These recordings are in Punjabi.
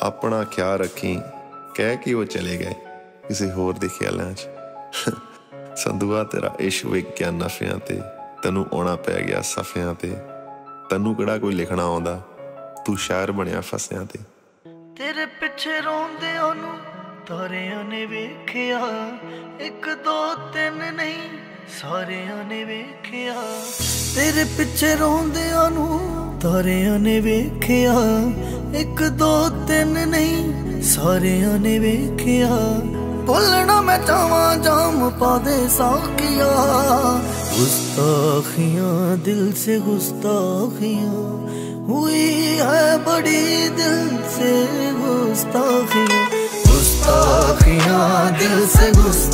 ਆਪਣਾ ਖਿਆਲ ਰੱਖੀ, ਕਹਿ ਕੇ ਉਹ ਚਲੇ ਗਏ ਕਿਸੇ ਹੋਰ ਦੇ ਖਿਆਲਾਂ 'ਚ। ਸੰਧੂਆ, ਤੇਰਾ ਇਸ਼ਕ ਵਿਗਿਆਨ ਨਫਿਆਂ ਤੇ ਤੈਨੂੰ ਆਉਣਾ ਪੈ ਗਿਆ ਸਫਿਆਂ ਤੇ। ਤੈਨੂੰ ਕਿਹੜਾ ਕੋਈ ਲਿਖਣਾ ਆਉਂਦਾ? ਤੂੰ ਸ਼ਾਇਰ ਬਣਿਆ ਫਸਿਆਂ ਤੇ। ਤੇਰੇ ਪਿੱਛੇ ਰੋਂਦੇ ਉਹਨੂੰ ਤਾਰਿਆਂ ਨੇ ਵੇਖਿਆ, ਇੱਕ, ਦੋ, ਤਿੰਨ ਨਹੀਂ, ਸਾਰਿਆਂ ਨੇ ਵੇਖਿਆ। ਤੇਰੇ ਪਿੱਛੇ ਰੋਂਦੇ ਉਹਨੂੰ ਤਾਰਿਆਂ ਨੇ ਵੇਖਿਆ ਇੱਕ ਦੋ ਤਿੰਨ ਨਹੀਂ ਸਾਰਿਆਂ ਨੇ ਵੇਖਿਆ ਬੋਲਣਾ ਮੈਂ ਚਾਹਾਂ ਜਾਮ ਪਾ ਦੇ ਸਾਖੀਆਂ ਗੁਸਤਾਖੀਆਂ ਦਿਲ ਸੇ ਗੁਸਤਾਖੀਆਂ हुई है बड़ी दिल से गुस्ताखियाँ गुस्ताखियाँ दिल से गुस्ताखियाँ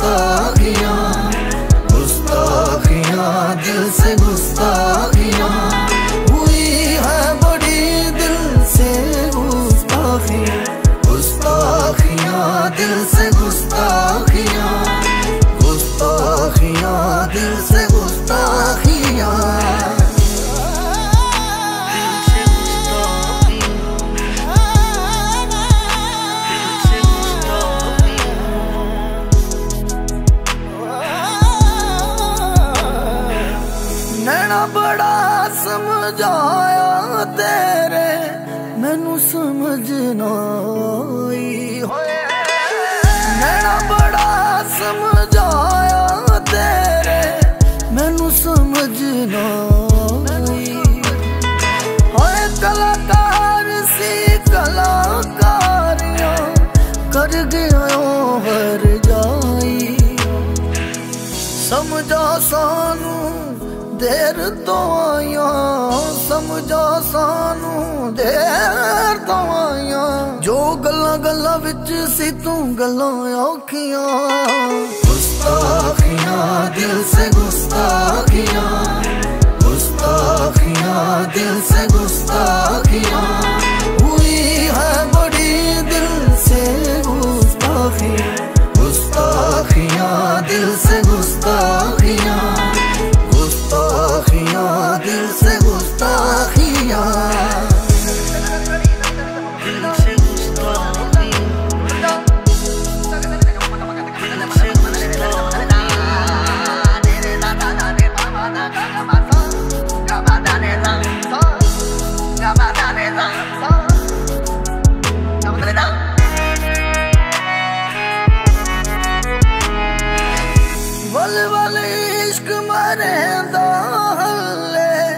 ਨੈਣਾ ਬੜਾ ਸਮਝਾਇਆ ਤੇਰੇ। ਮੈਨੂੰ ਸਮਝ ਨਾ ਆਈ। ਹੋਏ ਨੈਣਾ ਬੜਾ ਸਮਝਾਇਆ ਤੇਰੇ। ਮੈਨੂੰ ਸਮਝ ਨਾ ਆਈ। ਹੋਏ ਕਲਾਕਾਰ ਸੀ ਕਲਾਕਾਰੀਆਂ, ਕਰ ਗਿਆ ਹਰ ਜਾਈ। ਸਮਝਾ ਸਾਨੂੰ ਦੇਰ ਤੋਂ ਆਇਆ ਸਮਝਾ ਸਾਨੂੰ ਦੇਰ ਤੋਂ ਆਇਆ ਜੋ ਗੱਲਾਂ ਗੱਲਾਂ ਵਿੱਚ ਸੀ ਤੂੰ ਗੱਲਾਂ ਔਖੀਆਂ। ਗੁਸਤਾਖੀਆਂ ਦਿਲ ਸੇ ਵਲ ਇਸ਼ਕ ਮਰੇਂਦਾ ਹੱਲੇ,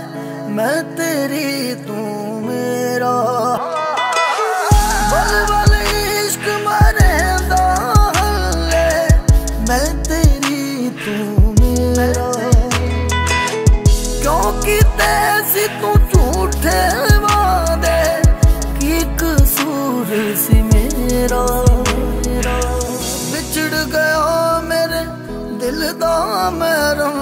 ਮੈਂ ਤੇਰੀ ਤੂੰ ਮੇਰਾ। ਵਲ ਵਲ ਇਸ਼ਕ ਮਰੇਂਦਾ ਹੱਲੇ, ਮੈਂ ਤੇਰੀ ਤੂੰ ਮੇਰਾ। ਕਿਉਂ ਕੀਤੇ ਸੀ ਤੂੰ ਝੂਠੇ ਵਾਦੇ ਕੀ ਕਸੂਰ ਸੀ ਮੇਰਾ? ਦਾ ਮੈਰਮ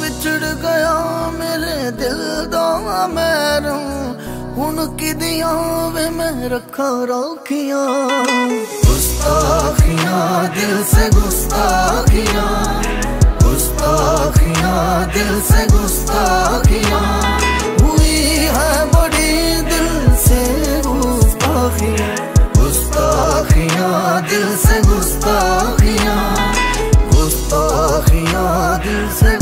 ਵਿਛੜ ਗਿਆ ਮੇਰੇ ਦਿਲ ਦਾ ਮੈਰਮ ਹੁਣ ਕਿਦੀਆਂ ਵੇ ਮੈਂ ਰੱਖਾਂ ਰਾਖੀਆਂ ਗੁਸਤਾਖੀਆਂ ਦਿਲ ਸੇ ਗੁਸਤਾਖੀਆਂ गुस्ताखियाँ दिल से गुस्ताखियाँ हुई है बड़ी दिल से गुस्ताखियाँ गुस्ताखियाँ दिल से 日子。